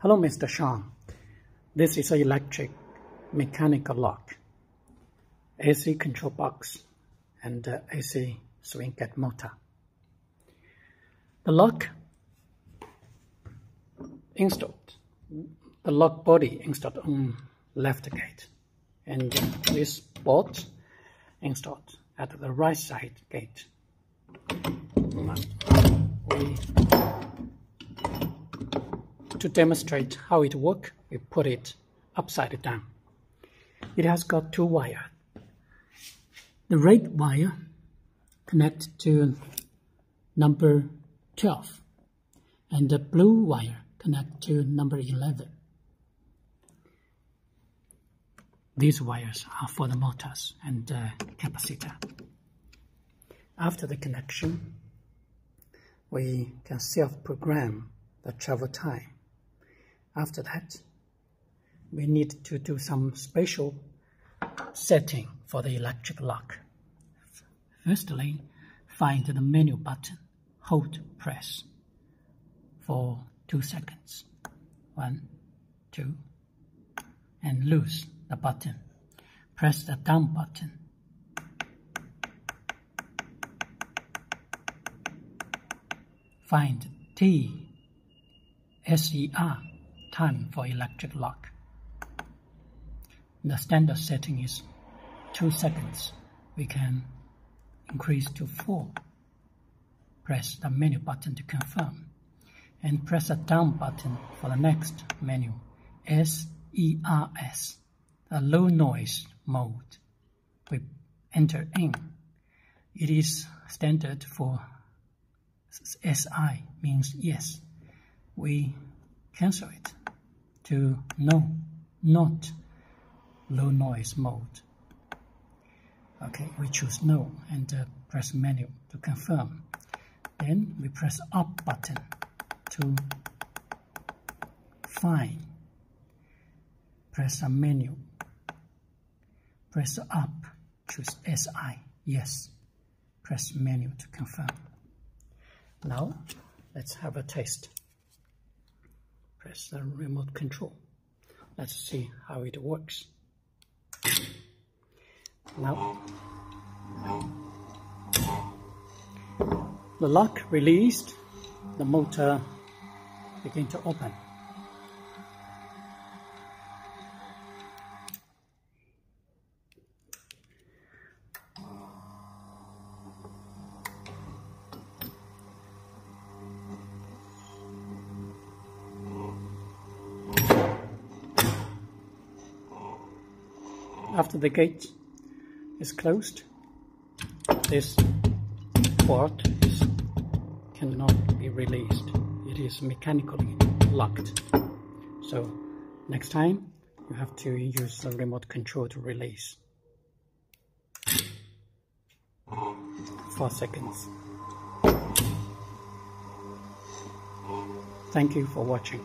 Hello, Mr. Sean. This is an electric mechanical lock, AC control box, and uh, AC swing gate motor. The lock installed, the lock body installed on left gate, and this bolt installed at the right side gate. We to demonstrate how it works, we put it upside down. It has got two wires. The red wire connects to number 12 and the blue wire connects to number 11. These wires are for the motors and uh, capacitor. After the connection, we can self-program the travel time after that, we need to do some special setting for the electric lock. Firstly, find the menu button, hold press for two seconds. One, two, and lose the button. Press the down button. Find T, S-E-R, time for electric lock. The standard setting is 2 seconds. We can increase to 4. Press the menu button to confirm. And press the down button for the next menu, SERS, the low noise mode. We enter in. It is standard for SI, means yes. We cancel it to no, not low noise mode. Okay, we choose no and uh, press menu to confirm. Then we press up button to find. Press a menu. Press up, choose SI, yes. Press menu to confirm. Now, let's have a taste press the remote control. Let's see how it works. Now, the lock released, the motor begin to open. After the gate is closed, this port is, cannot be released. It is mechanically locked. So next time you have to use the remote control to release. Four seconds. Thank you for watching.